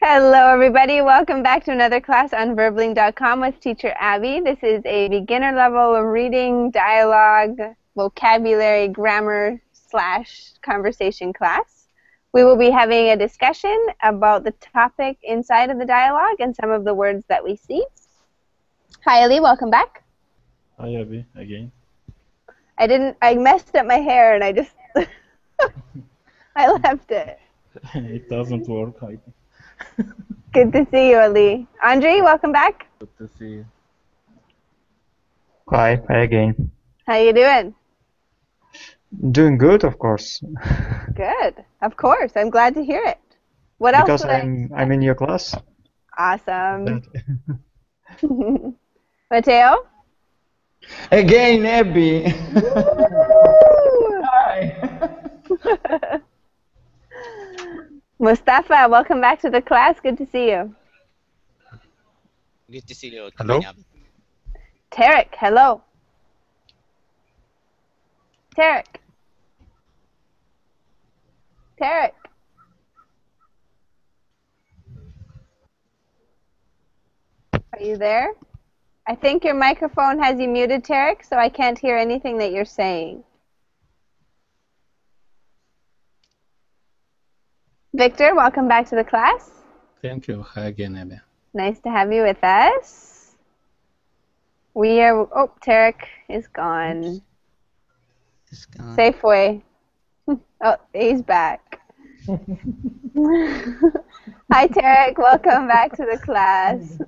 Hello, everybody. Welcome back to another class on Verbling.com with teacher Abby. This is a beginner level reading, dialogue, vocabulary, grammar slash conversation class. We will be having a discussion about the topic inside of the dialogue and some of the words that we see. Hi, Ali. Welcome back. Hi, Abby, again. I didn't. I messed up my hair and I just. I left it. it doesn't work. I... Good to see you, Ali. Andre, welcome back. Good to see you. Hi, hi again. How you doing? Doing good, of course. Good. Of course. I'm glad to hear it. What because else? Because I- I'm I'm in your class. Awesome. Mateo? Again, Abby. Hi. Mustafa, welcome back to the class. Good to see you. Good to see you. Hello? Tarek, hello. Tarek. Tarek. Are you there? I think your microphone has you muted, Tarek, so I can't hear anything that you're saying. Victor, welcome back to the class. Thank you. Hi again, Abby. Nice to have you with us. We are. Oh, Tarek is gone. It's gone. Safeway. Oh, he's back. Hi, Tarek. Welcome back to the class.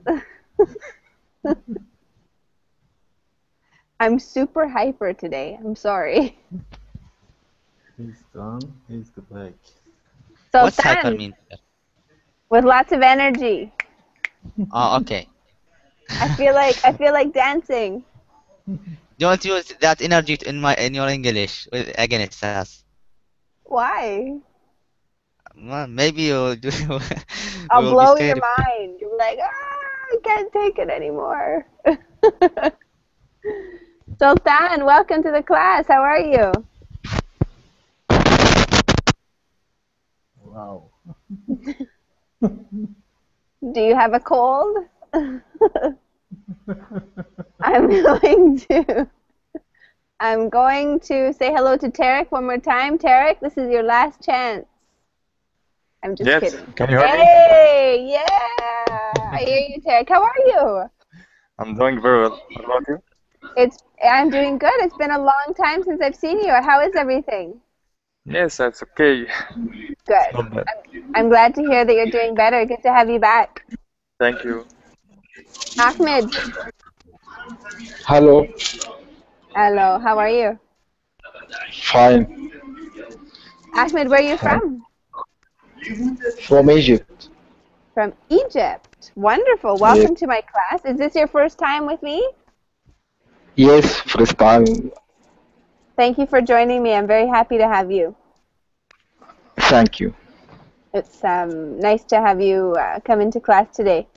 I'm super hyper today. I'm sorry. He's gone. He's back. So What's hyper mean? with lots of energy. Oh, okay. I feel like I feel like dancing. Don't use that energy in my in your English. Well, Again, it says. Why? Well, maybe you'll do. I'll will blow your mind. You're like, ah, I can't take it anymore. Sultan, welcome to the class. How are you? Wow. Do you have a cold? I'm going to I'm going to say hello to Tarek one more time. Tarek, this is your last chance. I'm just yes. kidding. Can you hear me? Hey, yeah. I hear you, Tarek. How are you? I'm doing very well. What about you? It's I'm doing good. It's been a long time since I've seen you. How is everything? Yes, that's okay. Good. Not bad. I'm glad to hear that you're doing better. Good to have you back. Thank you. Ahmed, Hello. hello. How are you? Fine. Ahmed, where are you from? From Egypt. From Egypt. Wonderful. Welcome to my class. Is this your first time with me? Yes, first time. Thank you for joining me. I'm very happy to have you. Thank you. It's um, nice to have you uh, come into class today.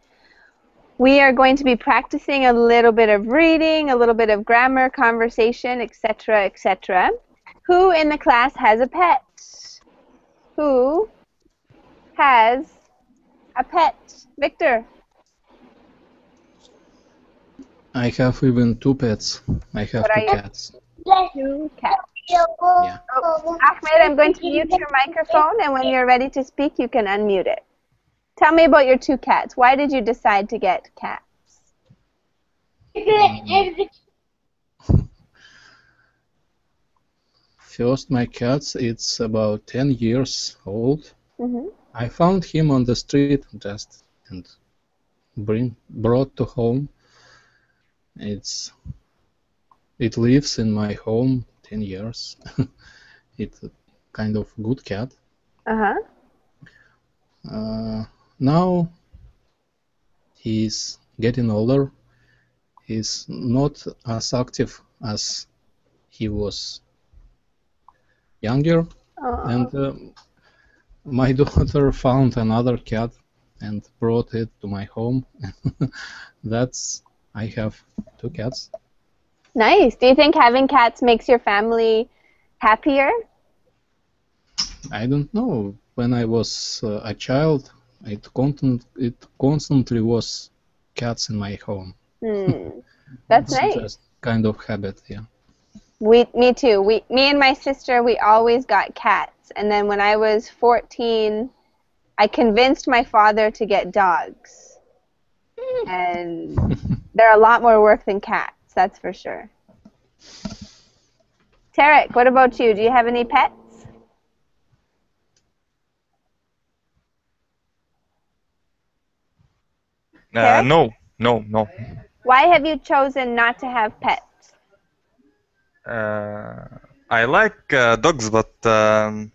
We are going to be practicing a little bit of reading, a little bit of grammar, conversation, etc., etc. Who in the class has a pet? Who has a pet? Victor. I have even two pets. I have are two you? cats. Two cats. Yeah. Oh, Ahmed, I'm going to mute your microphone, and when you're ready to speak, you can unmute it. Tell me about your two cats. Why did you decide to get cats? First, my cat, it's about 10 years old. hmm I found him on the street just and bring brought to home. It's it lives in my home 10 years. it's a kind of good cat. Uh-huh. Uh, now he's getting older. He's not as active as he was younger, Oh. and um, my daughter found another cat and brought it to my home. That's I have two cats. Nice. Do you think having cats makes your family Happier? I don't know. When I was uh, a child, it constant it constantly was cats in my home. Hmm. That's nice. just kind of habit, yeah. We, me too. We, me and my sister, we always got cats. And then when I was 14, I convinced my father to get dogs. And they're a lot more work than cats, that's for sure. Tarek, what about you? Do you have any pets? Uh, no, no, no. Why have you chosen not to have pets? Uh, I like uh, dogs, but um,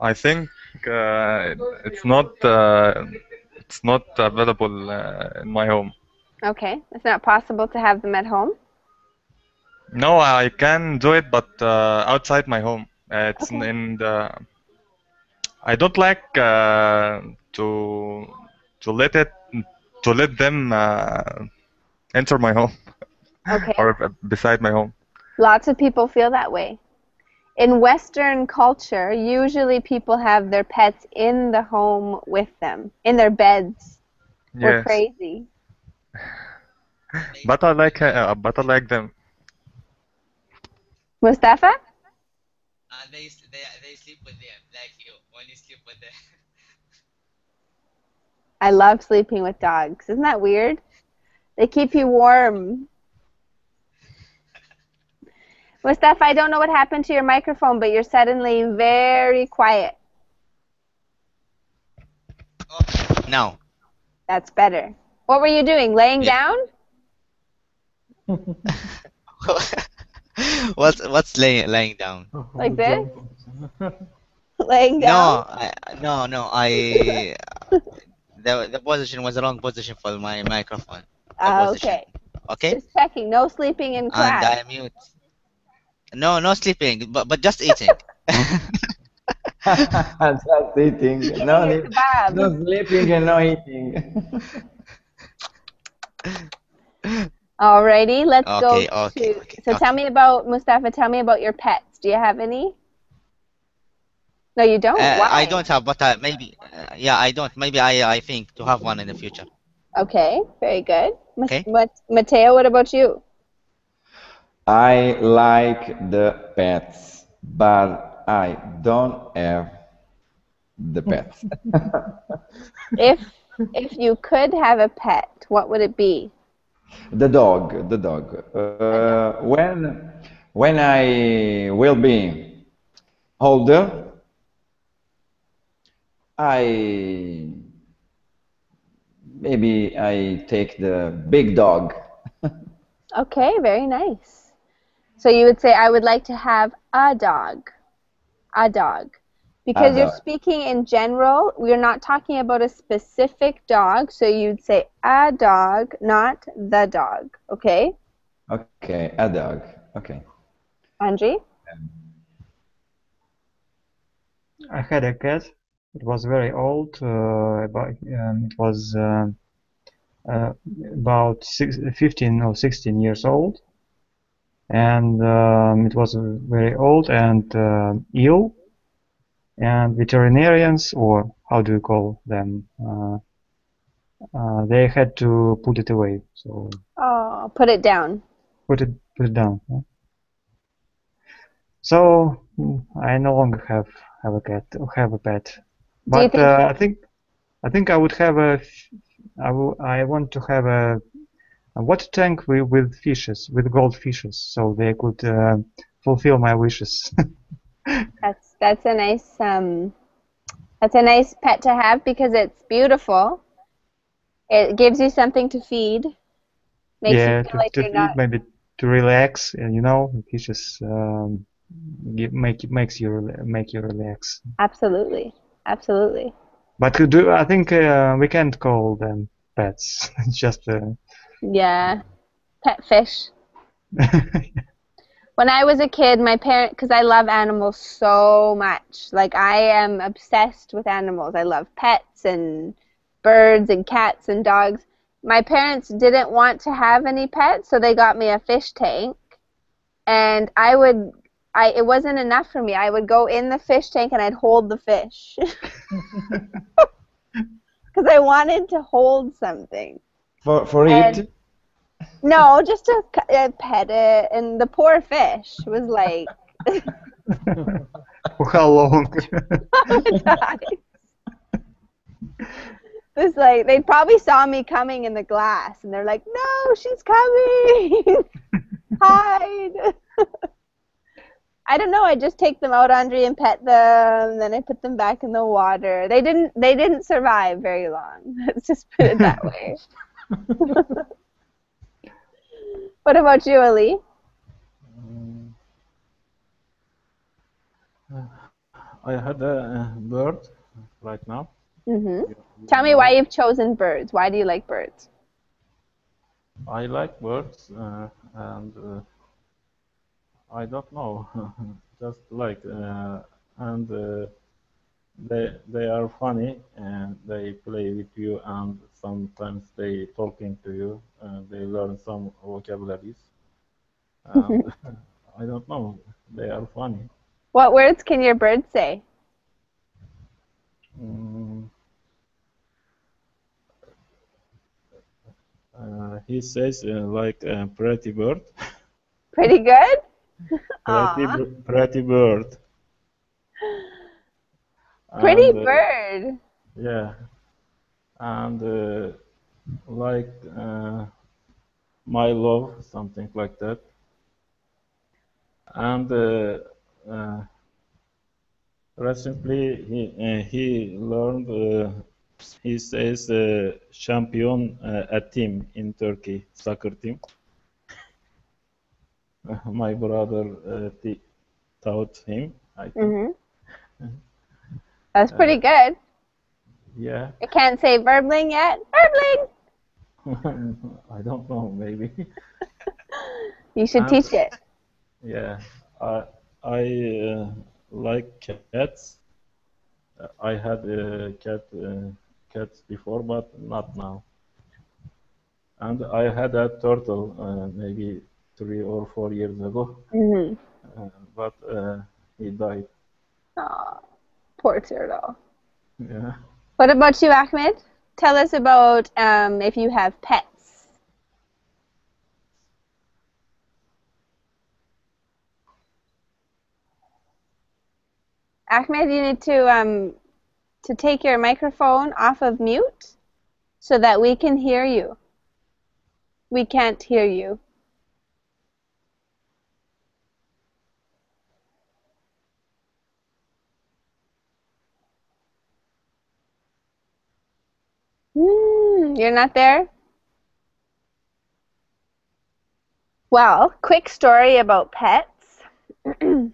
I think uh, it's not uh, it's not available uh, in my home. Okay, it's not possible to have them at home. No, I can do it, but uh, outside my home. Uh, it's in- Okay. in the. I don't like uh, to to let it to let them uh, enter my home Okay. or beside my home. Lots of people feel that way. In Western culture, usually people have their pets in the home with them, in their beds. We're Yes, crazy. But I like uh, but I like them. Mustafa? Uh, they, they, they sleep with them, like you, when you sleep with them. I love sleeping with dogs. Isn't that weird? They keep you warm. Mustafa, I don't know what happened to your microphone, but you're suddenly very quiet. Oh, no. That's better. What were you doing? Laying Yeah. down? what's what's laying laying down? Like this? Laying down? No, I, no, no. I the the position was the wrong position for my microphone. The Ah, position. okay. Okay, Just checking. No sleeping in and class. I mute. No, no sleeping, but but just eating. Just eating. No, need- no sleeping and no eating. Alrighty, let's Okay, go okay, to. okay, so okay. tell me about Mustafa. Tell me about your pets. Do you have any? No, you don't. Uh, Why? I don't have, but uh, maybe. Uh, yeah, I don't. Maybe I I think to have one in the future. Okay, very good. Okay. What, Mateo? What about you? I like the pets, but I don't have the pets. If if you could have a pet, what would it be? The dog, the dog. Uh, when when I will be older, I maybe I take the big dog. Okay, very nice. So you would say I would like to have a dog, a dog, because you're speaking in general. We're not talking about a specific dog. So you'd say a dog, not the dog. Okay, Okay, a dog. Okay. Angie. I had a cat. It was very old. Uh, about, um, it was uh, uh, about six, 15 or 16 years old, and um, it was very old and uh, ill. And veterinarians, or how do you call them? Uh, uh, they had to put it away. So Oh, put it down. put it put it down. So mm, I no longer have have a cat or have a pet, but think- uh, I think I think I would have a I will I want to have a, a water tank with, with fishes with goldfishes so they could uh, fulfill my wishes. That's that's a nice um, that's a nice pet to have because it's beautiful. It gives you something to feed. Makes yeah, you feel to, like to not. maybe to relax, uh, you know, fishes um, give, make makes you make you relax. Absolutely, absolutely. But do I think uh, we can't call them pets. It's just uh, Yeah, pet fish. When I was a kid, my parent, because I love animals so much, like I am obsessed with animals. I love pets and birds and cats and dogs. My parents didn't want to have any pets, so they got me a fish tank. And I would I it wasn't enough for me. I would go in the fish tank and I'd hold the fish because I wanted to hold something. For for And- it? No, just to uh, pet it, and the poor fish was like how long? It's like they probably saw me coming in the glass, and they're like, "No, she's coming! Hide!" I don't know. I just take them out, Andre, and pet them. And then I put them back in the water. They didn't. They didn't survive very long. Let's just put it that way. What about you, Ali? I had a bird right now. hmm Tell me why you've chosen birds. Why do you like birds? I like birds, uh, and uh, I don't know, just like, uh, and uh, they they are funny and they play with you, and sometimes they talking to you, and they learn some vocabularies. And I don't know, they are funny. What words can your bird say? Mm. Uh, he says uh, like a pretty bird. Pretty good. Pretty, pretty bird. Pretty And, uh, bird. Yeah. And uh, like uh, my love, something like that. And uh, uh, recently he uh, he learned. Uh, he says uh, champion uh, a team in Turkey, soccer team. my brother uh, t- taught him. I think. hmm That's pretty good. Yeah. I can't say verbling yet. Verbling. I don't know, maybe. You should Um, teach it. Yeah, I I uh, like cats. Uh, I had a cat uh, cats before, but not now. And I had a turtle uh, maybe three or four years ago, hmm uh, but uh, he died. Aw, poor turtle. Yeah. What about you, Ahmed? Tell us about um, if you have pets. Ahmed, you need to um, to take your microphone off of mute so that we can hear you. We can't hear you. Hmm, you're not there? Well, quick story about pets. when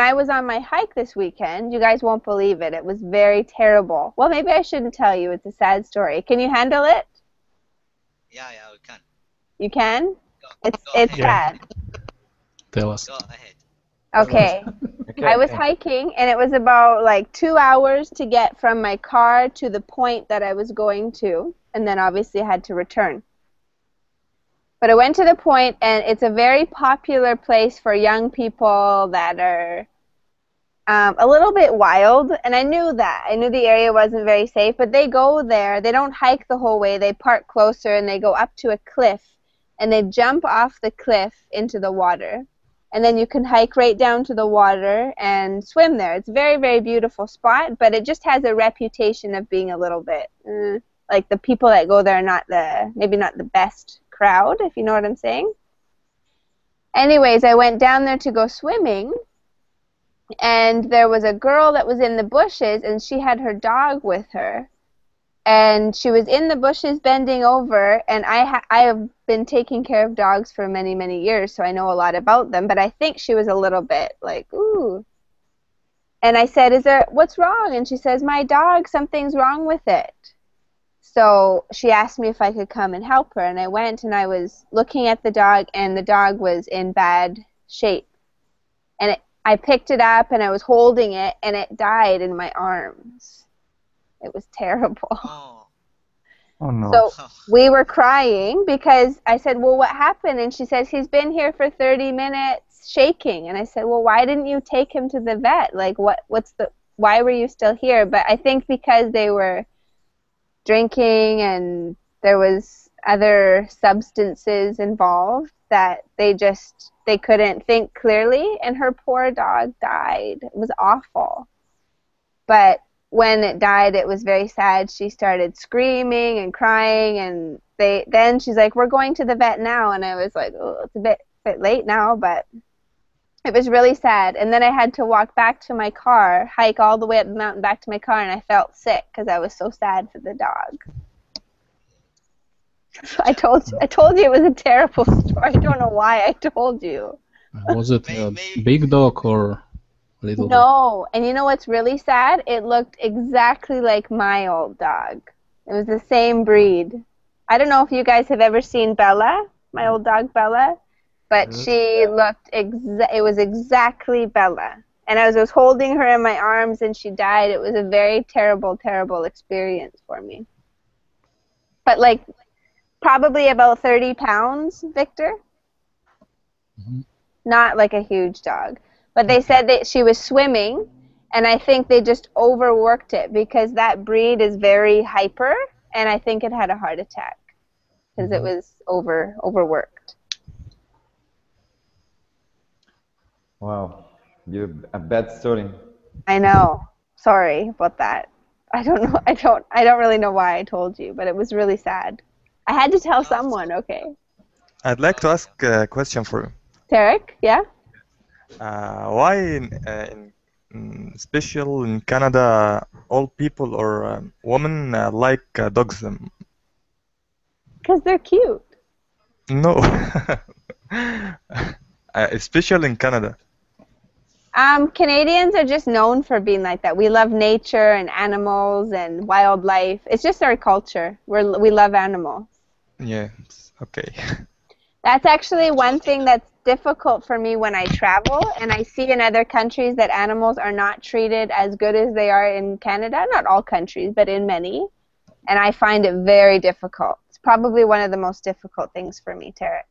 I was on my hike this weekend, you guys won't believe it. It was very terrible. Well, maybe I shouldn't tell you. It's a sad story. Can you handle it? Yeah, yeah, we can. You can? Go, It's go it's ahead. sad. Tell us. Go ahead. Okay. Okay. I was hiking and it was about like two hours to get from my car to the point that I was going to, and then obviously I had to return. But I went to the point, and it's a very popular place for young people that are um, a little bit wild, and I knew that. I knew the area wasn't very safe, but they go there. They don't hike the whole way. They park closer, and they go up to a cliff, and they jump off the cliff into the water and then you can hike right down to the water and swim there. It's a very, very beautiful spot, but it just has a reputation of being a little bit eh, like the people that go there are not the maybe not the best crowd, if you know what I'm saying. Anyways, I went down there to go swimming, and there was a girl that was in the bushes, and she had her dog with her. And she was in the bushes bending over, and I ha- I have been taking care of dogs for many many years, so I know a lot about them. But I think she was a little bit like ooh. And I said, "Is there what's wrong?" And she says, "My dog, something's wrong with it." So she asked me if I could come and help her, and I went and I was looking at the dog, and the dog was in bad shape. And it, I picked it up and I was holding it, and it died in my arms. It was terrible. Oh. Oh no. So we were crying because I said, "Well, what happened?" And she says, "He's been here for 30 minutes. shaking. And I said, "Well, why didn't you take him to the vet? Like, what? What's the? Why were you still here?" But I think because they were drinking and there was other substances involved that they just they couldn't think clearly and her poor dog died it was awful but when it died it was very sad she started screaming and crying and they then she's like we're going to the vet now and i was like oh it's a bit bit late now but it was really sad and then i had to walk back to my car hike all the way up the mountain back to my car and i felt sick because i was so sad for the dog I told you, I told you it was a terrible story. I don't know why I told you. Was it a big dog or little? No, and you know what's really sad? It looked exactly like my old dog. It was the same hmm. breed. I don't know if you guys have ever seen Bella, my hmm. old dog Bella, but hmm. she looked exa- it was exactly Bella. And I was, I was holding her in my arms and she died. It was a very terrible, terrible experience for me. But like probably about 30 pounds, Victor. Mhm. Not like a huge dog. But they said that she was swimming, and I think they just overworked it because that breed is very hyper, and I think it had a heart attack because it mm-hmm. was over overworked. Wow, you a bad story. I know. Sorry about that. I don't know. I don't. I don't really know why I told you, but it was really sad. I had to tell someone. Okay, I'd like to ask a question for you. Tarek. Yeah. Uh, why, in, uh, in, in special in Canada, all people or um, women uh, like uh, dogs? Um, Because they're cute. no, uh, special in Canada. Um, Canadians are just known for being like that. We love nature and animals and wildlife. It's just our culture. We're, we love animals. Yeah, okay. That's actually one thing that's difficult for me when I travel and I see in other countries that animals are not treated as good as they are in Canada. Not all countries, but in many. And I find it very difficult. It's probably one of the most difficult things for me, Tarek.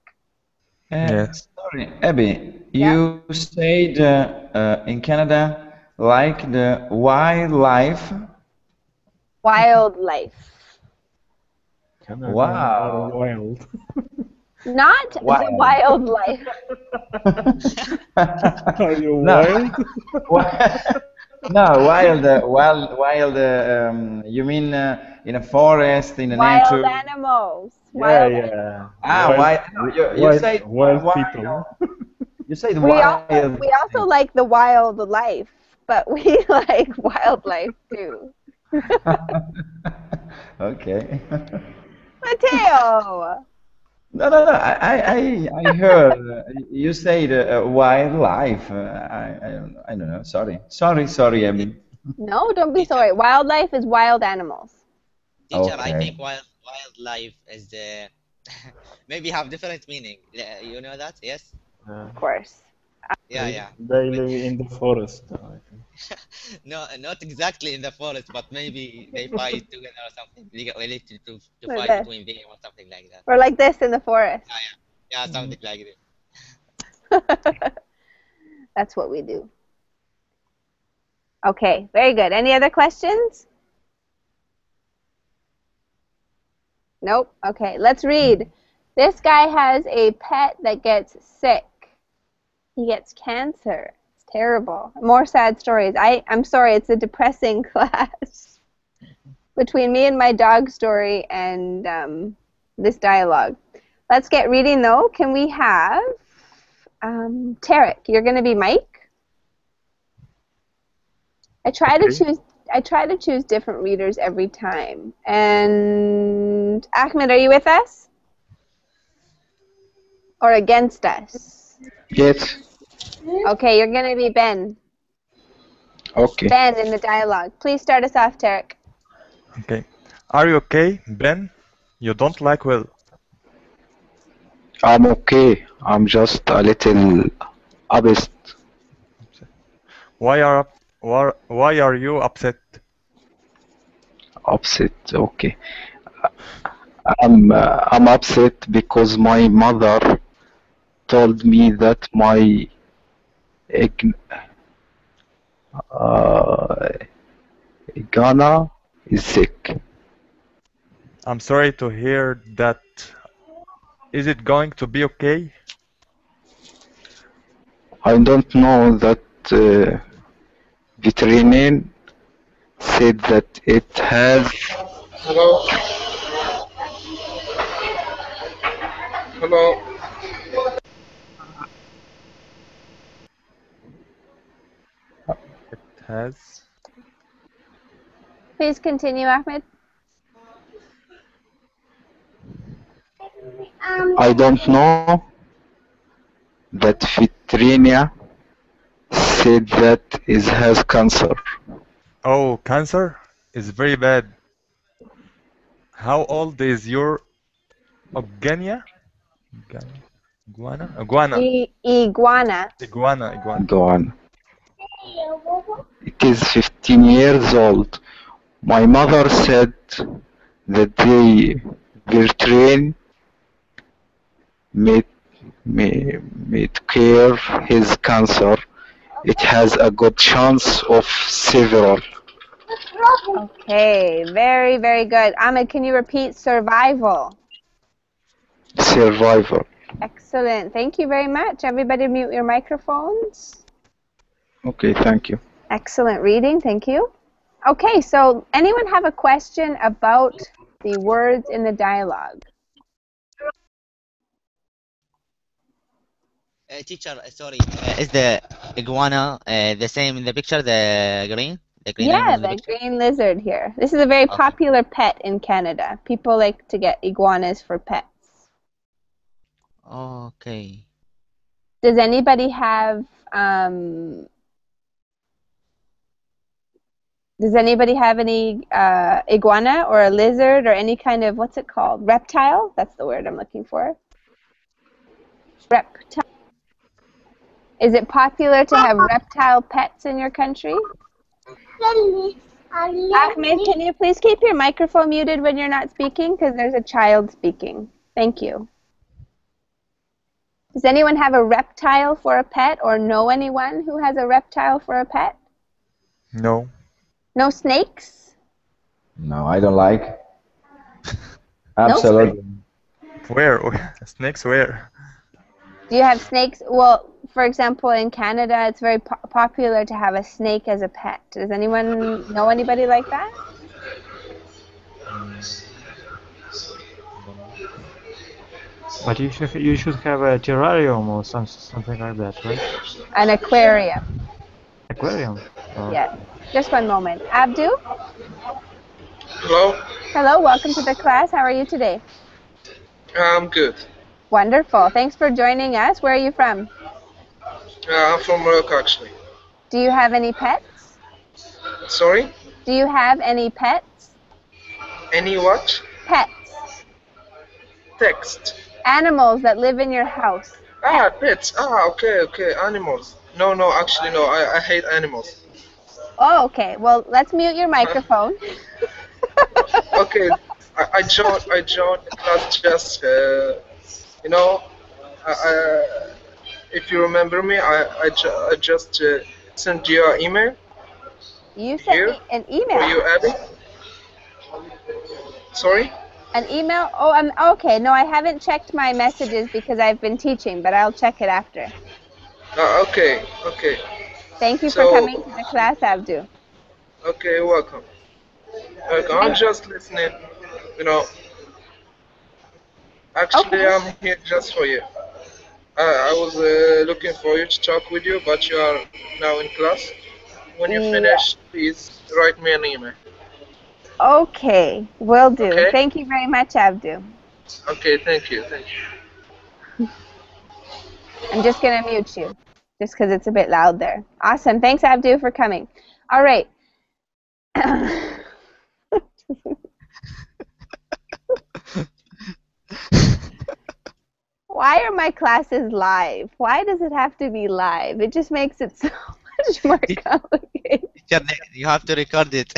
Uh, Yes. Sorry, Abby, you said uh, uh, in Canada like the wildlife. Wildlife. Wow. Wild. Not Wow. the wildlife. Are you No. wild? no, wild, uh, wild, wild. Uh, um, you mean uh, in a forest, in a Wild nature? animals. Yeah, Wild yeah. Ah, wild. You, you wild, said wild wild. people. You said We wild. also, we also like the wildlife, but we like wildlife too. okay. Mateo! No, no, no. I, I, I- I heard uh, you said uh, wildlife. Uh, I, I, don't, I don't know. Sorry, sorry, sorry, Abby. No, don't be sorry. Wildlife is wild animals. Teacher, I think wild wildlife is the maybe have different meaning. You know that? Yes. Yeah. Of course. Yeah, yeah. They live in the forest. I think. No, not exactly in the forest, but maybe they fight together or something related to to Like fight that. between them or something like that. Or like this in the forest. Yeah, yeah, something mm-hmm. like that. That's what we do. Okay, very good. Any other questions? Nope. Okay, let's read. This guy has a pet that gets sick. He gets cancer. Terrible. More sad stories. I, I'm sorry, it's a depressing class. Between me and my dog story and um, this dialogue. Let's get reading though. Can we have um, Tarek? You're going to be Mike. I try to choose. I try to choose different readers every time. And Ahmed, are you with us? Or against us? Yes. Okay, you're going to be Ben. Okay. Ben in the dialogue. Please start us off, Tarek. Okay. Are you okay, Ben? You don't like Will. I'm okay. I'm just a little upset. Why are why, why are you upset? Upset. Okay. I'm uh, I'm upset because my mother told me that my Ign- uh, Ghana is sick. I'm sorry to hear that. Is it going to be okay? I don't know that uh, veterinarian said that it has Hello? Hello? Has. Please continue, Ahmed. I don't know that veterinarian said that it has cancer. Oh, cancer is very bad. How old is your Ogania? Iguana? Iguana. I- iguana. Iguana. Iguana. It is 15 years old. My mother said that they will train made, made, made care his cancer. It has a good chance of several. Okay, very, very good. Ahmed, can you repeat survival? Survival. Excellent. Thank you very much. Everybody mute your microphones. Okay, thank you. Excellent reading. Thank you. Okay, so anyone have a question about the words in the dialogue? Uh, teacher, uh, sorry. Uh, is the iguana uh, the same in the picture? The green? The green Yeah, animal in the green lizard here. This is a very Okay. popular pet in Canada. People like to get iguanas for pets. Okay. Does anybody have um, Does anybody have any uh, iguana or a lizard or any kind of what's it called? Reptile? That's the word I'm looking for. Reptile. Is it popular to have reptile pets in your country? Ahmed, can you please keep your microphone muted when you're not speaking? Because there's a child speaking. Thank you. Does anyone have a reptile for a pet or know anyone who has a reptile for a pet? No. No snakes? No, I don't like. Absolutely. Where? Where? Snakes where? Do you have snakes? Well, for example, in Canada, it's very po- popular to have a snake as a pet. Does anyone know anybody like that? But you should you should have a terrarium or some, something like that, right? An aquarium. Aquarium. Oh. Yes. Just one moment. Abdu? Hello? Hello, welcome to the class. How are you today? I'm good. Wonderful. Thanks for joining us. Where are you from? Uh, I'm from Morocco, actually. Do you have any pets? Sorry? Do you have any pets? Any what? Pets. Text. Animals that live in your house. Ah, pets. Ah, okay, okay. Animals. No, no, actually, no. I, I hate animals. Oh, okay. Well, let's mute your microphone. Okay, I, I joined. I joined not just, uh, you know, I, I, if you remember me, I, I, ju- I just uh, sent you an email. You sent Here? me an email. you, Abby. Sorry? An email? Oh, um, okay. No, I haven't checked my messages because I've been teaching, but I'll check it after. Uh, okay, okay, Thank you So- for coming to the class, Abdu. okay. Welcome. Welcome. I'm just listening. You know. Actually, Okay. I'm here just for you. I, I was uh, looking for you to talk with you, but you are now in class. When you Yeah. finish, please write me an email. Okay, will do. Okay. Thank you very much, Abdu. Okay, thank you, thank you. I'm just going to mute you just because it's a bit loud there. Awesome. Thanks, Abdu, for coming. All right. Why are my classes live? Why does it have to be live? It just makes it so much more complicated. You have to record it.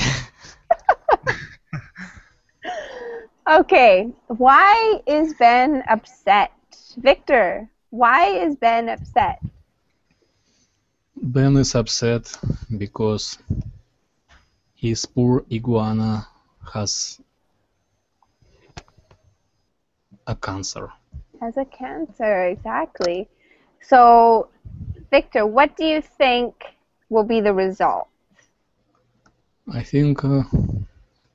Okay, why is Ben upset? Victor, why is Ben upset? Ben is upset because his poor iguana has a cancer. Has a cancer, exactly. So, Victor, what do you think will be the result? I think uh,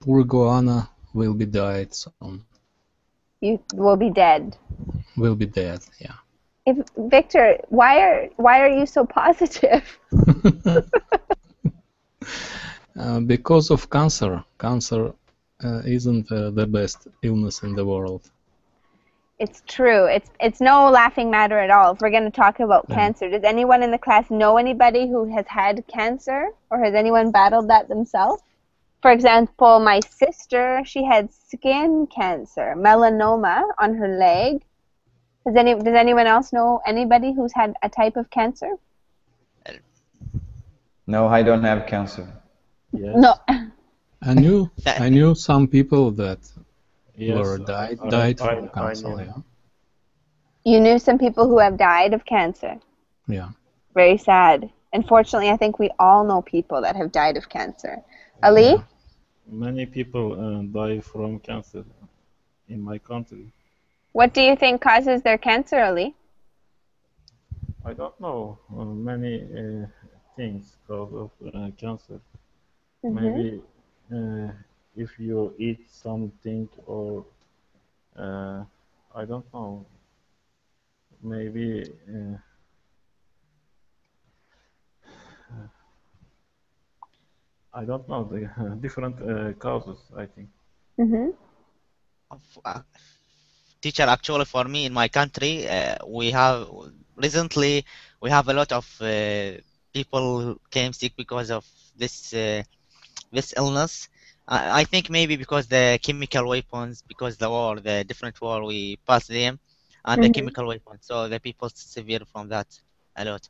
poor iguana will be died soon. You will be dead. Will be dead, yeah. If Victor, why are why are you so positive? Uh, because of cancer. Cancer uh, isn't uh, the best illness in the world. It's true. It's it's no laughing matter at all. If we're going to talk about Yeah. cancer, does anyone in the class know anybody who has had cancer or has anyone battled that themselves? For example, my sister, she had skin cancer, melanoma on her leg. Does any does anyone else know anybody who's had a type of cancer? No, I don't have cancer. Yes. No. I knew I knew some people that Yes, were I- died I- died I- from I cancer. knew. yeah. You knew some people who have died of cancer. Yeah. Very sad. Unfortunately, I think we all know people that have died of cancer. Ali? Many people uh, die from cancer in my country. What do you think causes their cancer, Ali? I don't know uh, many uh, things cause of uh, cancer. Mhm. Maybe uh, if you eat something or uh, I don't know. Maybe uh, I don't know the different uh, causes. I think. Mm-hmm. Uh, teacher actually for me in my country uh, we have recently we have a lot of uh, people came sick because of this uh, this illness I, I think maybe because the chemical weapons because the war the different war we passed them and the Mhm. chemical weapons so the people severe from that a lot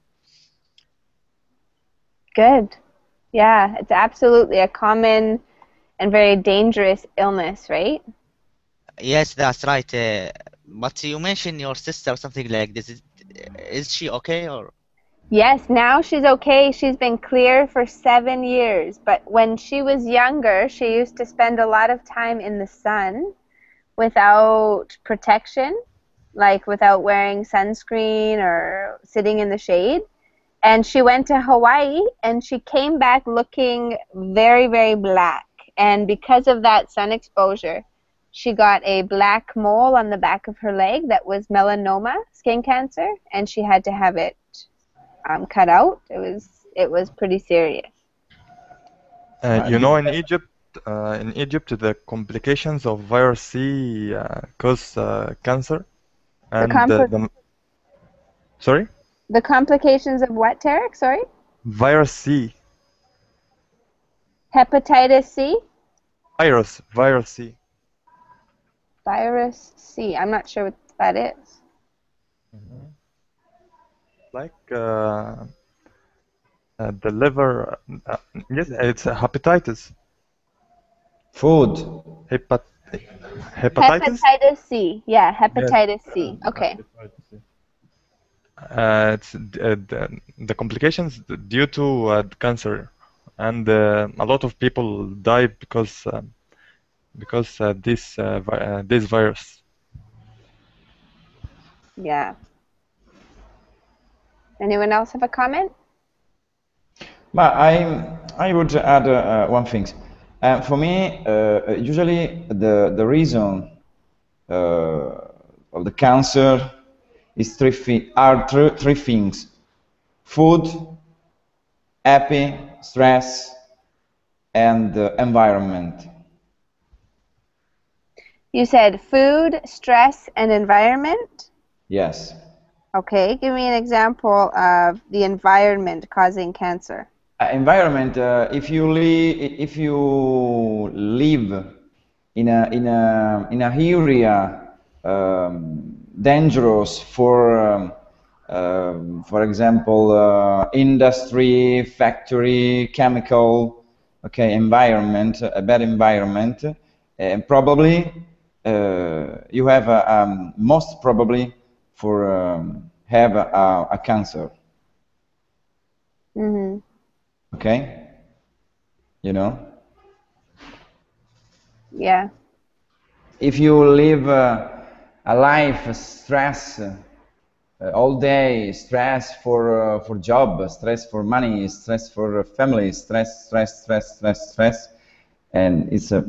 Good. Yeah, it's absolutely a common and very dangerous illness, right? Yes that's right uh, but you mentioned your sister or something like this is, is she okay or Yes, now she's okay. She's been clear for seven years. But when she was younger, she used to spend a lot of time in the sun without protection, like without wearing sunscreen or sitting in the shade. And she went to Hawaii and she came back looking very, very black. And because of that sun exposure, she got a black mole on the back of her leg that was melanoma, skin cancer, and she had to have it um, cut out. It was it was pretty serious. Uh, you know, in Egypt, uh, in Egypt, the complications of virus C uh, cause uh, cancer, and compli- the, the sorry, The complications of what, Tarek? Sorry, virus C, hepatitis C, virus, virus C. virus C. I'm not sure what that is. like uh, uh, the liver. Uh, yes, it's a hepatitis. Food. Hepat hepatitis. Hepatitis C. Yeah, hepatitis C. Okay. Uh, it's uh, the, the complications due to uh, cancer, and uh, a lot of people die because um, because uh, this uh, vi- uh, this virus. Yeah. Anyone else have a comment? But I I would add uh, uh, one thing. Uh, for me, uh, usually the the reason uh, of the cancer is three thi- are three, three things: food, happy, stress, and uh, environment. You said food, stress, and environment. Yes. Okay, give me an example of the environment causing cancer. Uh, environment. Uh, if you if you live in a in a in a area um, dangerous for um, um, for example uh, industry, factory, chemical, okay, environment, a bad environment, and probably uh, you have um, most probably for um, have a, a, cancer. Mhm. Okay? You know? Yeah. If you live uh, a life stress uh, all day, stress for uh, for job, stress for money, stress for family, stress, stress, stress, stress, stress, and it's a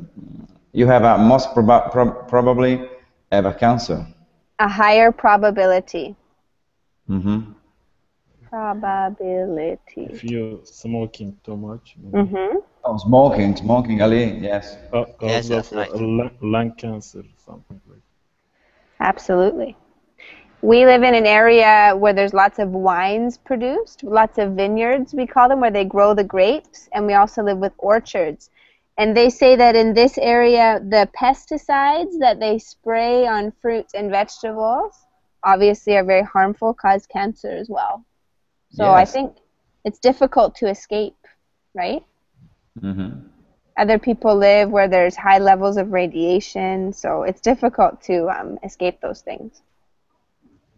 you have a most proba- prob- probably have a cancer. A higher probability. hmm Probability. If you smoking too much, maybe Mhm. Oh, smoking, smoking, Ali, yes. ca- Yes, cause that's of right. uh, lung, lung cancer, something like. Absolutely. We live in an area where there's lots of wines produced, lots of vineyards, we call them, where they grow the grapes, and we also live with orchards. And they say that in this area, the pesticides that they spray on fruits and vegetables obviously are very harmful, cause cancer as well. So I think it's difficult to escape, right? Mm-hmm. Other people live where there's high levels of radiation, so it's difficult to um, escape those things.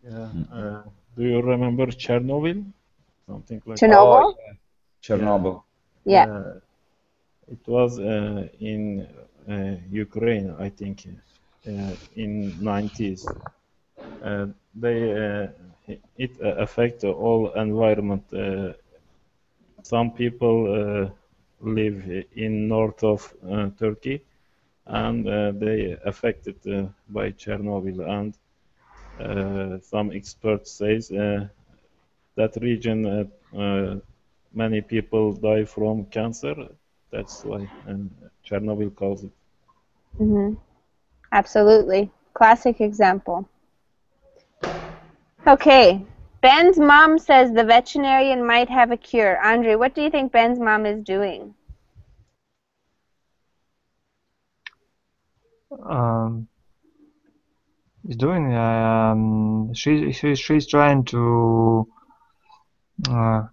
Yeah. Uh, do you remember Chernobyl? Something like. Chernobyl? Oh, yeah. Chernobyl. Yeah. Uh, it was uh, in uh, Ukraine, I think, uh, in 90s. Uh, they it affect all environment. Some people live in north of Turkey, and they affected by Chernobyl. And uh, some experts says uh, that region uh, many people die from cancer. That's why um, Chernobyl calls it. hmm Absolutely. Classic example. Okay. Ben's mom says the veterinarian might have a cure. Andre, what do you think Ben's mom is doing? um, is doing. Um, she, she she's trying to uh,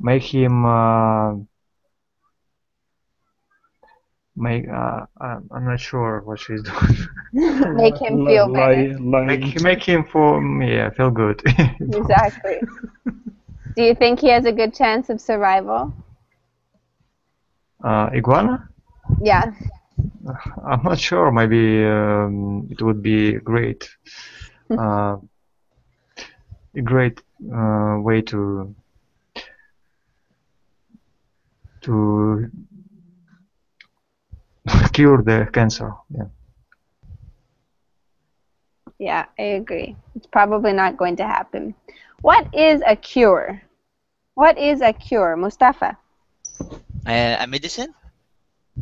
make him uh, make. Uh, I'm I'm not sure what she's doing. Make him feel better. Make make him for yeah feel good. Exactly. Do you think he has a good chance of survival? uh, iguana. Yeah. I'm not sure. Maybe um, it would be great, uh, a great uh, way to to cure the cancer. Yeah. Yeah, I agree. It's probably not going to happen. What is a cure? What is a cure, Mustafa? Uh, a medicine,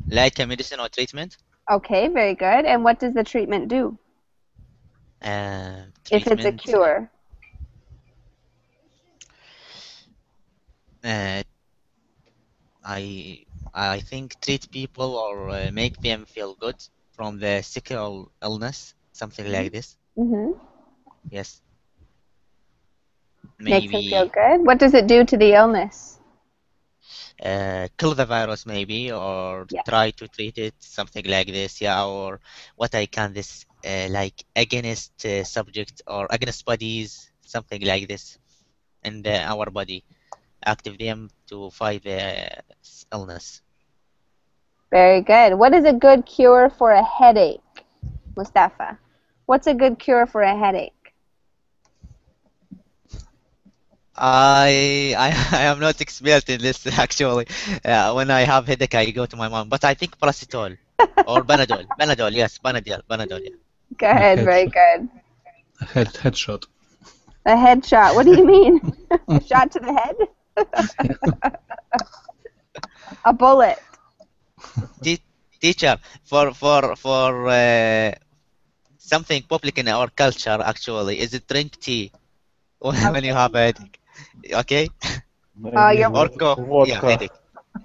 like a medicine or treatment. Okay, very good. And what does the treatment do? Uh, If it's a cure. Uh, I I think treat people or uh, make them feel good from the sickle illness, something like this. hmm Yes. Makes him Maybe feel good. What does it do to the illness? uh, kill the virus, maybe, or Yeah. try to treat it, something like this. Yeah, or what I can this uh, like against uh, subject or against bodies, something like this, in the, our body, active them to fight the illness. Very good. What is a good cure for a headache, Mustafa? What's a good cure for a headache? I I I am not expert in this actually. Uh, when I have headache, I go to my mom. But I think paracetamol or Panadol. Panadol, yes, Panadol, Panadol. Yeah. Good, very good. Head headshot. A headshot. What do you mean? a shot to the head? a bullet. Te- teacher, for for for uh, something public in our culture, actually, is it drink tea when, when you have a headache? Okay. You're- Or go. Yeah, headache.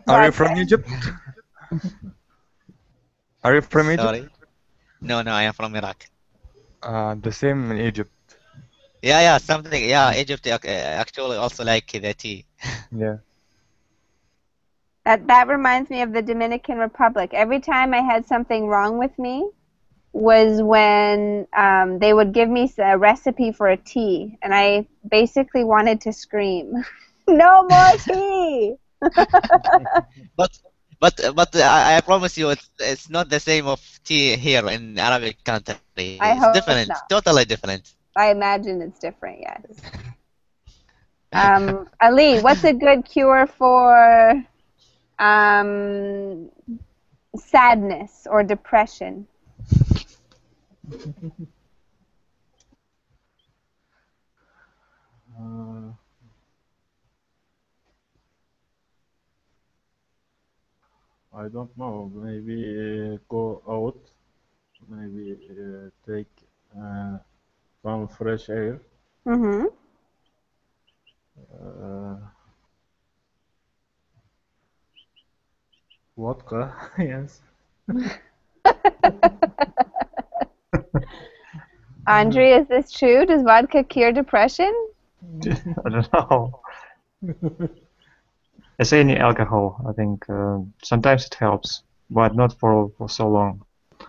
Are you from Egypt? Are you from Egypt? Sorry. No, no, I am from Iraq. Uh, the same in Egypt. Yeah, yeah, something. Yeah, Egypt uh, actually also like the tea. Yeah. That that reminds me of the Dominican Republic. Every time I had something wrong with me was when um, they would give me a recipe for a tea, and I basically wanted to scream. no more tea. But but but I, I promise you, it's it's not the same of tea here in Arabic country. I it's hope different, not. totally different. I imagine it's different. Yes. Um, Ali, what's a good cure for um, sadness or depression? Uh, I don't know. Maybe uh, go out. Maybe uh, take uh, some fresh air. Mm-hmm. Vodka, yes. Andre, is this true? Does vodka cure depression? I don't know. As any alcohol, I think uh, sometimes it helps, but not for, for so long.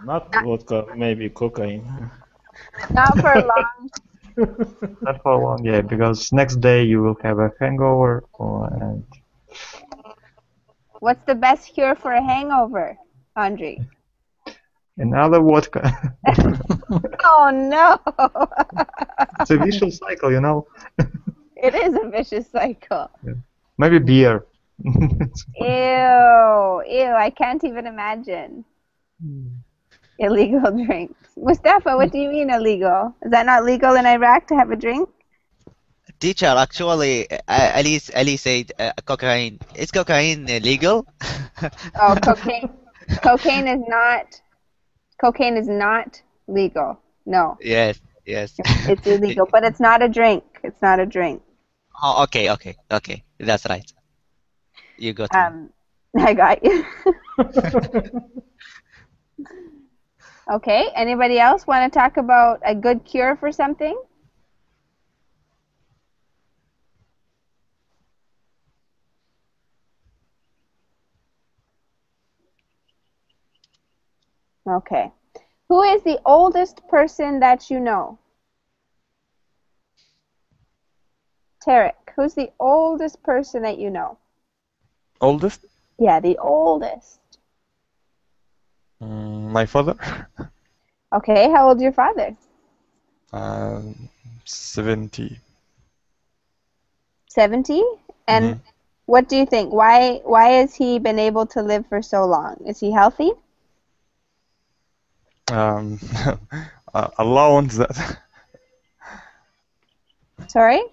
Not vodka, maybe cocaine. Not for long. Not for long, yeah, because next day you will have a hangover, or, and What's the best cure for a hangover, Andre? another vodka. Oh no! it's a vicious cycle, you know. it is a vicious cycle. Maybe beer. Ew, ew! I can't even imagine. Hmm. Illegal drinks. Mustafa, what do you mean illegal? Is that not legal in Iraq to have a drink? Teacher, actually, uh, Ali Ali said uh, cocaine. Is cocaine uh, legal? Oh, cocaine. cocaine is not. Cocaine is not legal. No, yes, yes. it's illegal, but it's not a drink. It's not a drink. oh, okay, okay, okay. That's right. You got me. Um, I got you. okay. Anybody else want to talk about a good cure for something? Okay. Who is the oldest person that you know? Tarek, who's the oldest person that you know? Oldest? Yeah, the oldest. Mm, my father? Okay, how old is your father? Uh, 70. 70? And Mhm. what do you think? Why why has he been able to live for so long? Is he healthy? Um, uh, Allah that. Sorry?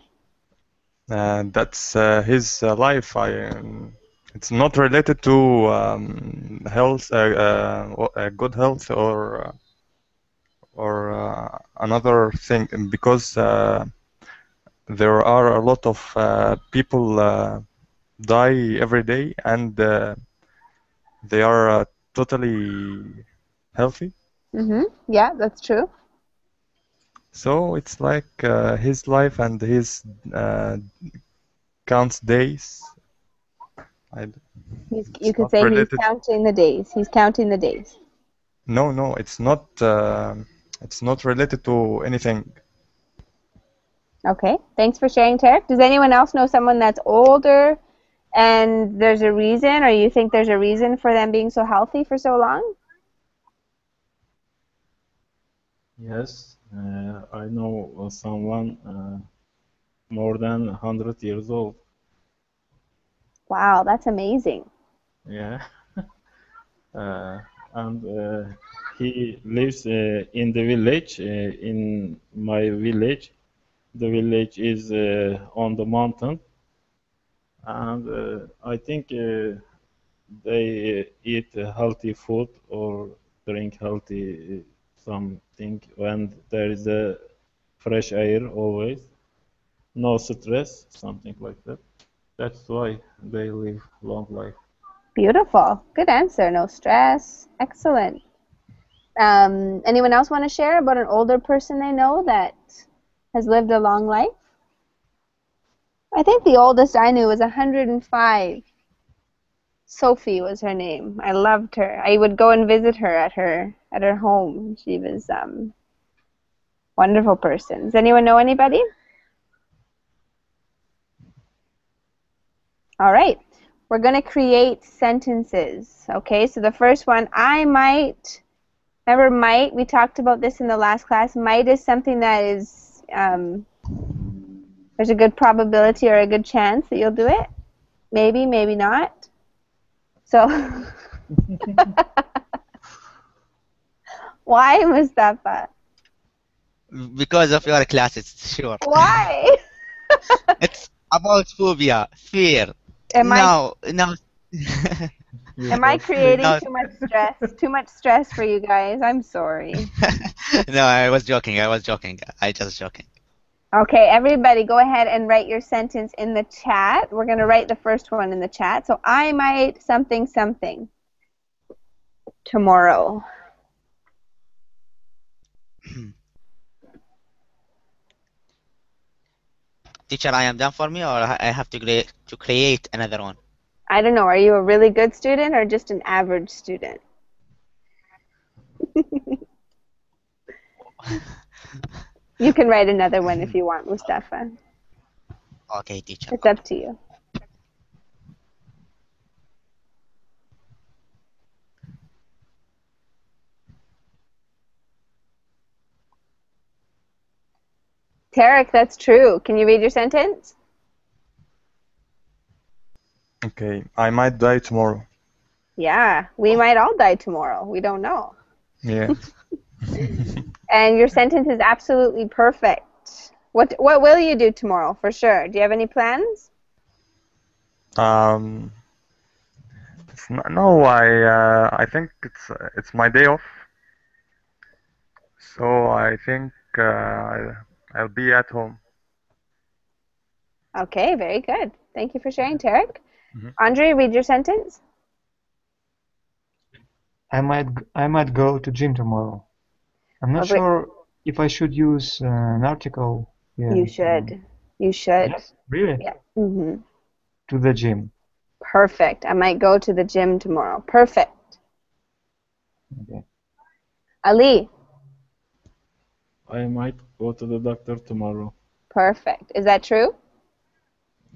Uh, that's uh, his uh, life. I, um, it's not related to um, health, uh, uh, uh, good health, or uh, or uh, another thing, because uh, there are a lot of uh, people uh, die every day, and uh, they are uh, totally healthy. Mhm. Yeah, that's true. So it's like uh, his life and his uh, counts days. You could say he's counting the days. He's counting the days. No, no, it's not. Uh, it's not related to anything. Okay. Thanks for sharing, Tarek. Does anyone else know someone that's older and there's a reason or you think there's a reason for them being so healthy for so long? Yes, uh, I know someone uh, more than 100 years old. Wow, that's amazing. Yeah. Uh, and uh, he lives uh, in the village, uh, in my village. The village is uh, on the mountain. And uh, I think uh, they eat healthy food or drink healthy something when there is a fresh air always. No stress, something like that. That's why they live long life. Beautiful. Good answer. No stress. Excellent. Um, anyone else want to share about an older person they know that has lived a long life? I think the oldest I knew was 105. Sophie was her name. I loved her. I would go and visit her at her at her home. She was um wonderful person. Does anyone know anybody? All right. We're going to create sentences. Okay, so the first one, I might. Remember, might? We talked about this in the last class. Might is something that is, um, there's a good probability or a good chance that you'll do it. Maybe, maybe not. So, why, Mustafa? Because of your classes, sure. Why? It's about phobia, fear. Am I now, now. am I creating No. too much stress? Too much stress for you guys? I'm sorry. no, I was joking. I was joking. I just joking. Okay, everybody go ahead and write your sentence in the chat. We're going to write the first one in the chat. So I might something something tomorrow. Teacher, I am done for me, or I have to create to create another one. I don't know, are you a really good student or just an average student? you can write another one if you want, Mustafa. Okay, teacher. It's up to you. Tarek, that's true. Can you read your sentence? Okay, I might die tomorrow. Yeah, we might all die tomorrow. We don't know. Yeah. And your sentence is absolutely perfect. What what will you do tomorrow for sure? Do you have any plans? Um, not, no, I uh, I think it's uh, it's my day off, so I think uh, I'll be at home. Okay, very good. Thank you for sharing, Tarek. Mhm. Andre, read your sentence. I might g- I might go to gym tomorrow. I'm not Oh, sure if I should use uh, an article here. You should. You should. Yes, really? Yeah. hmm To the gym. Perfect. I might go to the gym tomorrow. Perfect. Okay. Ali. I might go to the doctor tomorrow. Perfect. Is that true?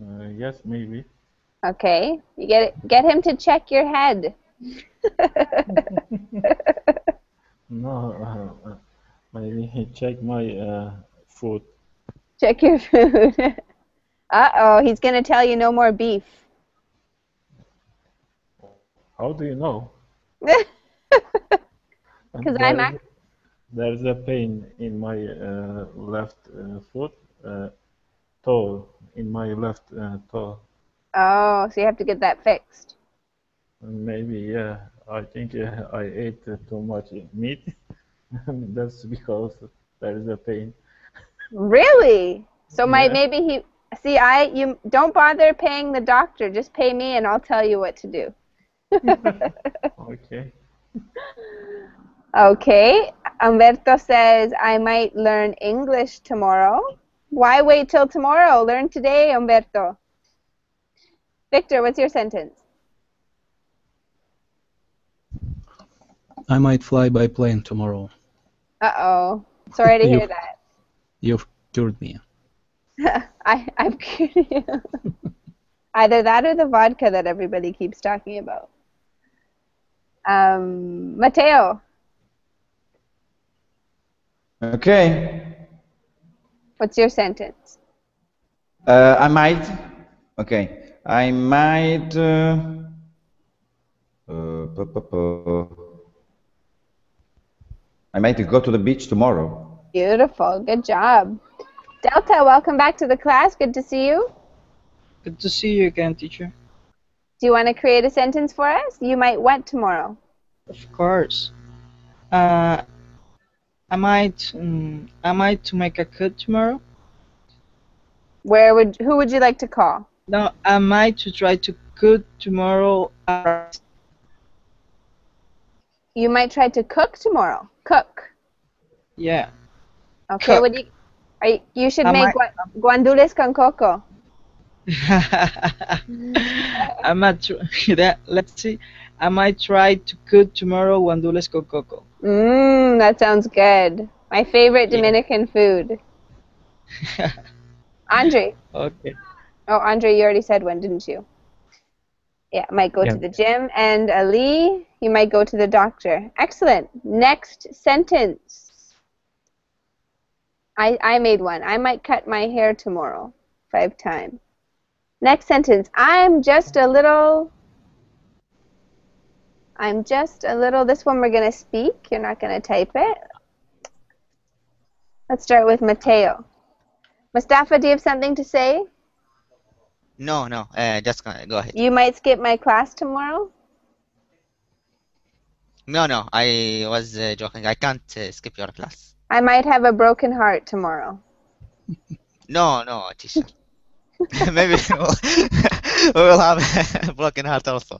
Uh, yes, maybe. Okay. You get it, get him to check your head. No, uh, uh, maybe check my uh, food. check your food. uh oh, he's gonna tell you no more beef. How do you know? Because I'm ac- There's a pain in my uh, left uh, foot, uh, toe, in my left uh, toe. Oh, so you have to get that fixed. Maybe, yeah, I think uh, I ate uh, too much meat. That's because there is a pain. Really? So Yeah. maybe he see I you don't bother paying the doctor, just pay me and I'll tell you what to do. Okay. Okay. Umberto says I might learn English tomorrow. Why wait till tomorrow? Learn today, Umberto. Victor, what's your sentence? I might fly by plane tomorrow. Uh oh. Sorry to hear that. You've cured me. I I'm curious. Either that or the vodka that everybody keeps talking about. Um, Mateo, Okay. what's your sentence? Uh, I might. Okay. I might. Uh, uh, pu- pu- pu- I might go to the beach tomorrow. Beautiful. Good job. Delta, welcome back to the class. Good to see you. Good to see you again, teacher. Do you want to create a sentence for us? You might what tomorrow? Of course. Uh, I might, um, I might to make a cut tomorrow. Where would who would you like to call? No, I might to try to cook tomorrow. You might try to cook tomorrow. Cook. yeah. Okay. Cook. What you? You, you should I make might- gua- guandules con coco. I might try that. Let's see. I might try to cook tomorrow guandules con coco. Mmm, that sounds good. My favorite Dominican food. Andre. Okay. Oh, Andre, you already said one, didn't you? Yeah, I might go Yeah. to the gym. And Ali, you might go to the doctor. Excellent. Next sentence. I, I made one. I might cut my hair tomorrow. Five times. Next sentence. I'm just a little. I'm just a little. This one we're going to speak. You're not going to type it. Let's start with Mateo. Mustafa, do you have something to say? No, no. Uh, just go, go ahead. You might skip my class tomorrow. No, no. I was uh, joking. I can't uh, skip your class. I might have a broken heart tomorrow. No, no, teacher. Maybe we'll, we will have a broken heart also.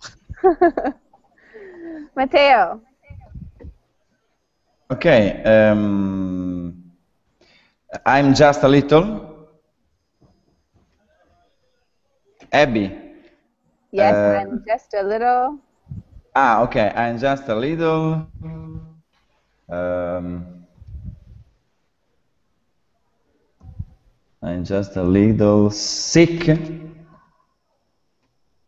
Mateo. Okay. Um, I'm just a little. Abby. Yes, Uh, I'm just a little. Ah, okay. I'm just a little. Um, I'm just a little sick.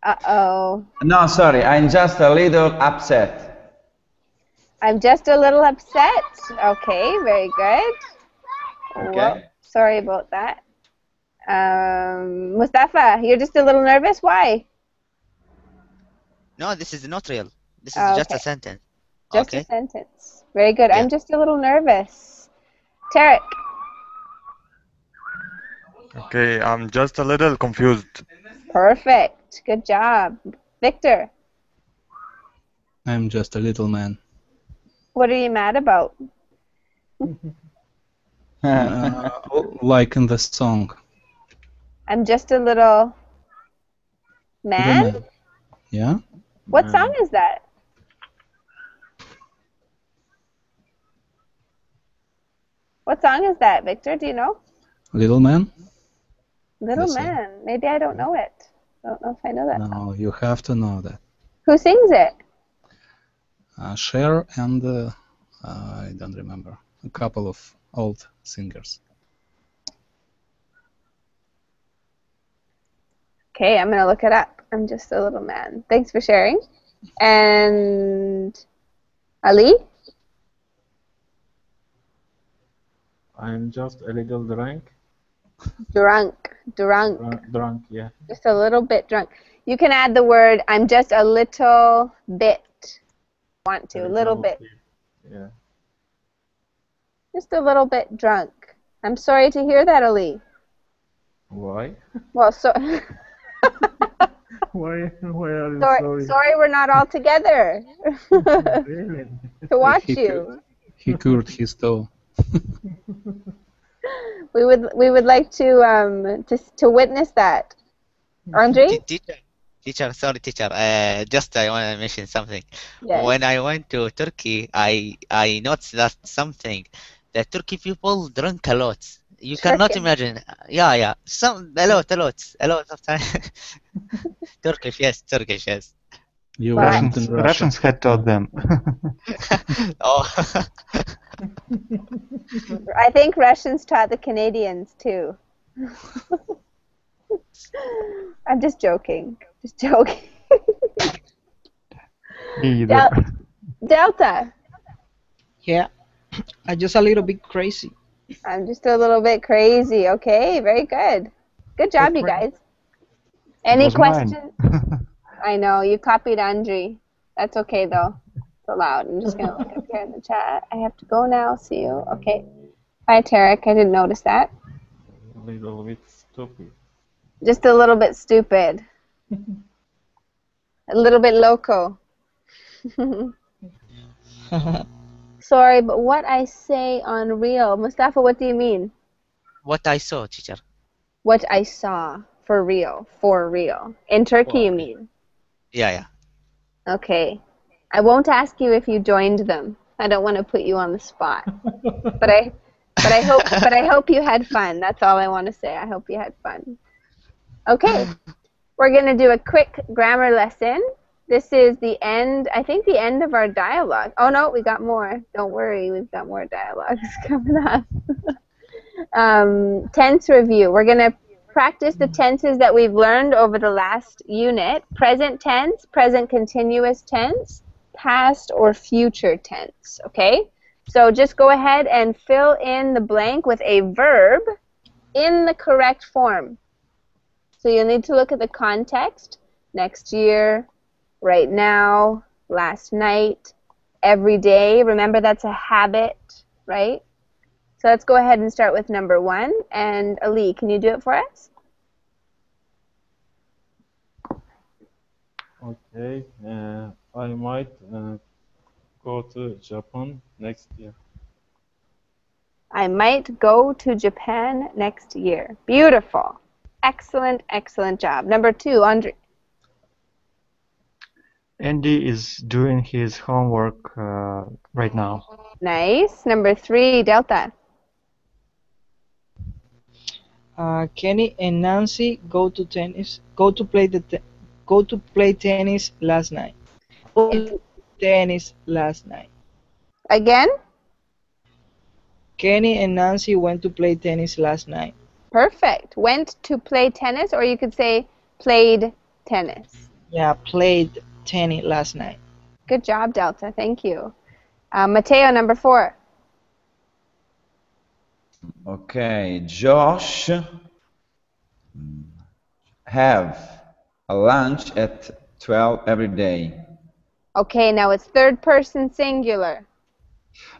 Uh oh. No, sorry. I'm just a little upset. I'm just a little upset. Okay, very good. Okay. Whoop, sorry about that. Um, Mustafa, you're just a little nervous. Why? No, this is not real. This is Oh, just a sentence. Just okay. a sentence. Very good. I'm just a little nervous. Tarek. Okay, I'm just a little confused. Perfect. Good job. Victor, I'm just a little man. what are you mad about? Uh, like in the song. I'm just a little man. Man. Yeah? What song is that? What song is that, Victor? Do you know? Little man? Little I- Man. Maybe I don't know it. I don't know if I know that. No, you have to know that. Who sings it? Uh, Cher and uh, I don't remember a couple of old singers. Okay, I'm gonna look it up. I'm just a little man. Thanks for sharing. And Ali? I'm just a little drunk. Drunk. Drunk. Drunk, drunk yeah. Just a little bit drunk. You can add the word I'm just a little bit. Want to. A little bit. Yeah. Just a little bit drunk. I'm sorry to hear that, Ali. Why? Well, so Why? Why are you sorry, sorry? sorry we're not all together Really? to watch He you. He cured his toe. We would we would like to um to to witness that. Andre? Teacher, teacher, sorry, teacher. Uh, just I want to mention something. Yes. When I went to Turkey, I I noticed that something. The Turkey people drink a lot. You cannot Turkey. imagine. Yeah, yeah. Some a lot, a lot, a lot of time. Turkish, yes, Turkish, yes. You Right. weren't Russians, in Russia. Russians had taught them. Oh, I think Russians taught the Canadians too. I'm just joking. Just joking. Del- Delta. Yeah, I'm just a little bit crazy. I'm just a little bit crazy. Okay, very good. Good job, you guys. Any questions? I know you copied Andre. That's okay though. It's allowed. I'm just gonna look up here in the chat. I have to go now. See you. Okay. Hi, Tarek. I didn't notice that. A little bit stupid. Just a little bit stupid. a little bit loco. Sorry, but what I say on real, Mustafa, what do you mean? what I saw, teacher. What I saw for real, for real. In Turkey, you mean? Yeah, yeah. Okay. I won't ask you if you joined them. I don't want to put you on the spot. but I but I hope but I hope you had fun. That's all I want to say. I hope you had fun. Okay. We're going to do a quick grammar lesson. This is the end, I think the end of our dialogue. Oh no, we got more. Don't worry, we've got more dialogues coming up. um, tense review. We're going to practice the mm-hmm. tenses that we've learned over the last unit. Present tense, present continuous tense, past or future tense, okay? So just go ahead and fill in the blank with a verb in the correct form. So you'll need to look at the context, next year, right now, last night, every day. Remember that's a habit, right? So let's go ahead and start with number one. And Ali, can you do it for us? Okay, uh, I might uh, go to Japan next year. I might go to Japan next year. Beautiful. Excellent, excellent job. Number two, Andre. Andy is doing his homework uh, right now. Nice. Number three, Delta. Uh, Kenny and Nancy go to tennis. Go to play the go to play tennis last night. Go to tennis last night. Again? Kenny and Nancy went to play tennis last night. Perfect. Went to play tennis, or you could say played tennis. Yeah, played tennis last night. Good job, Delta. Thank you. Uh, Mateo, number four. Okay, Josh have a lunch at 12 every day. Okay, now it's third person singular.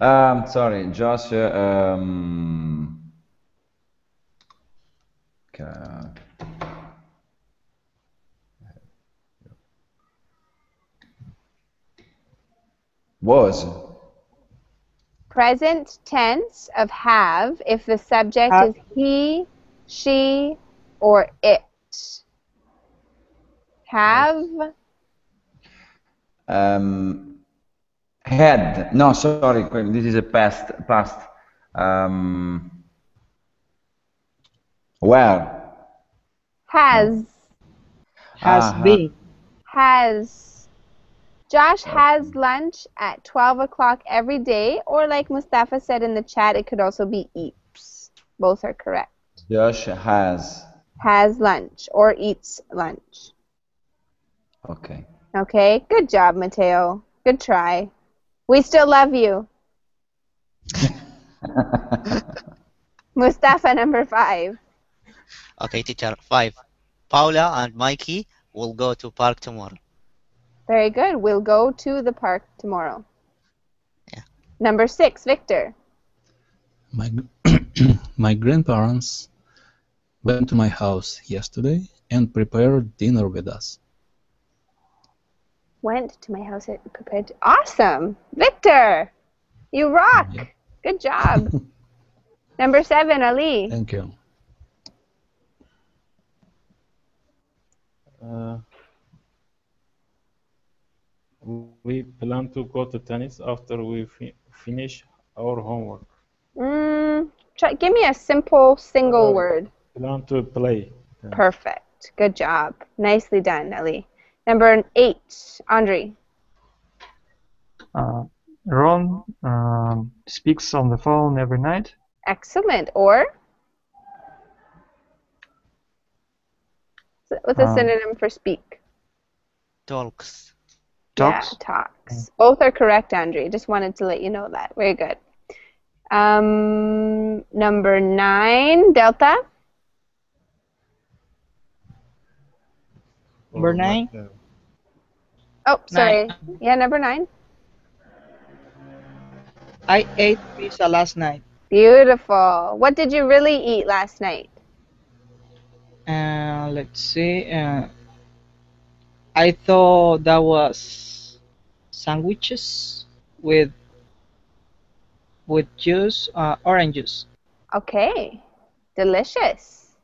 Um, sorry, Josh. uh, Um, was Present tense of have if the subject Have. is he, she, or it. Have, um, had. No, sorry, this is a past. Past. Um, where? has, Has Ah, been. has. Josh has lunch at 12 o'clock every day, or like Mustafa said in the chat, it could also be eats. Both are correct. Josh has. Has lunch or eats lunch. Okay. Okay, good job, Mateo. Good try. We still love you. Mustafa, number five. Okay, teacher. Five. Paula and Mikey will go to park tomorrow. Very good. We'll go to the park tomorrow. Yeah. Number six, Victor. My my grandparents went to my house yesterday and prepared dinner with us. Went to my house and prepared. Awesome, Victor. You rock. Yeah. Good job. Number seven, Ali. Thank you. Uh, we plan to go to tennis after we fi finish our homework. Mm, try, give me a simple single Uh, word. Plan to play. tennis. Perfect. Good job. Nicely done, Ali. Number eight, Andre. Uh, Ron um, speaks on the phone every night. Excellent. Or what's a Um, synonym for speak? Talks. Talks. Yeah, talks. Both are correct, Andre. Just wanted to let you know that. Very good. Um, number nine, Delta. Number Or nine? Oh, sorry. Yeah, number nine. I ate pizza last night. Beautiful. What did you really eat last night? Uh, let's see. Uh, I thought that was sandwiches with with juice, uh, orange juice. Okay. Delicious.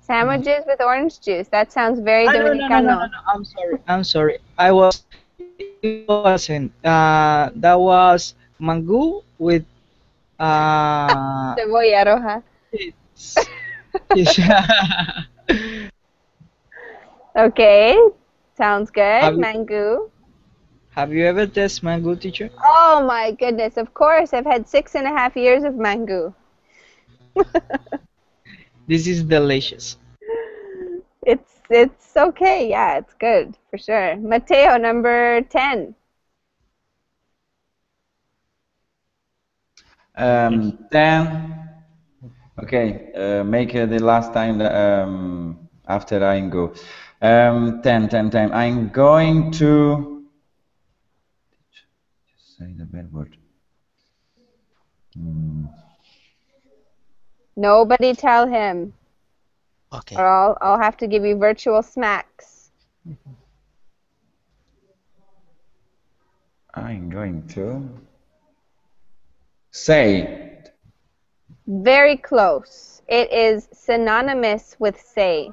Sandwiches with orange juice. That sounds very Ah, no, no, no, no, no, no, I'm sorry. I'm sorry. I was. It wasn't. Uh, that was mango with. Uh, Cebolla roja. Okay. Sounds good. Have Mango. Have you ever tasted mango, teacher? Oh my goodness. Of course. I've had six and a half years of mango. This is delicious. It's it's okay. Yeah, it's good for sure. Mateo, number ten. Um, ten. Okay, uh, make uh, the last time that, um, after I go. Um, ten, ten, ten. I'm going to just say the bad word. Hmm. Nobody tell him, Okay. or I'll I'll have to give you virtual smacks. I'm going to say Very close. It is synonymous with say.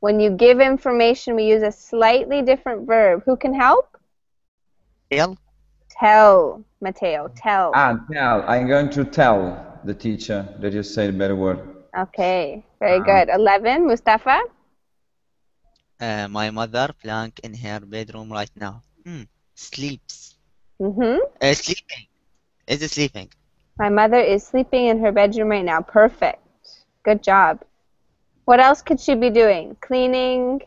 When you give information, we use a slightly different verb. Who can help? Tell. Tell, Mateo. Tell. ah tell. I'm going to tell the teacher that you say the better word. Okay, very good. Eleven, Mustafa. Uh, my mother blank in her bedroom right now. Hmm. Sleeps. Mhm. Uh, sleeping. Is it sleeping? My mother is sleeping in her bedroom right now. Perfect. Good job. What else could she be doing? Cleaning,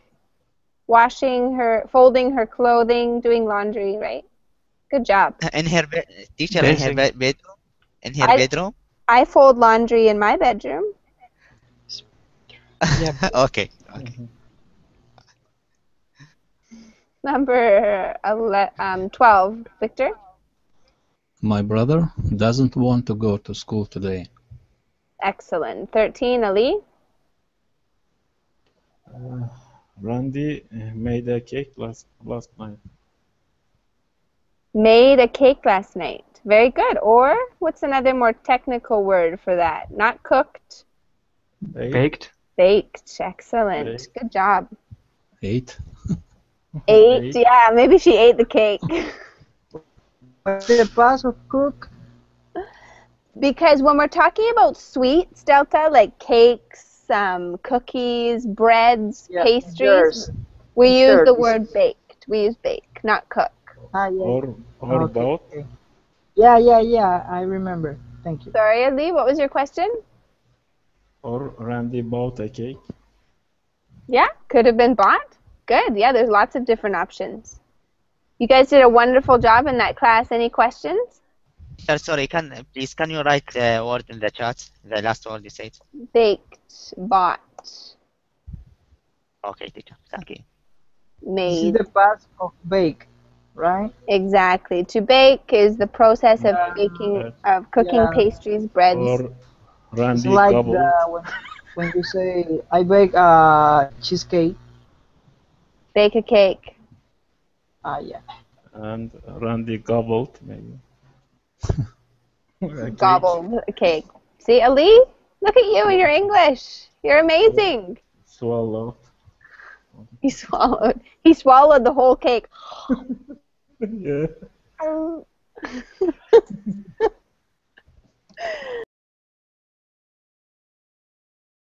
washing her, folding her clothing, doing laundry, right? Good job. In her bed, teacher in her be- bedroom. In her I- bedroom. I fold laundry in my bedroom. Yeah. okay. Okay. Number ele- um, 12, Victor. My brother doesn't want to go to school today. Excellent. 13, Ali. Uh, Randy uh, made a cake last last night. Made a cake last night. Very good. Or what's another more technical word for that? Not cooked, They Baked. baked. Excellent. Baked. Good job. Eight. Ate. Ate. Yeah, maybe she ate the cake. What's the past of cook? because when we're talking about sweets, Delta, like cakes, um, cookies, breads, Yeah, pastries, desserts. we use the word baked. We use bake, not cook. Ah, yeah. or or Okay, both. Yeah, yeah, yeah. I remember. Thank you. Sorry, Ali, what was your question? Or Randy bought a cake. Yeah, could have been bought. Good. Yeah, there's lots of different options. You guys did a wonderful job in that class. Any questions? Sir, sorry. Can please can you write the word in the chat? The last word you said. Baked, bought, Okay, teacher. Thank you. This is made. the past of bake, right? Exactly. To bake is the process of baking, of cooking Yeah. pastries, breads. Or It's like the, when, when you say I bake a cheesecake. Bake a cake. Ah, yeah. and Randy gobbled maybe. Gobbled a cake. See, Ali, look at you and your English. You're amazing. Swallow. He swallowed. He swallowed the whole cake. yeah. Um,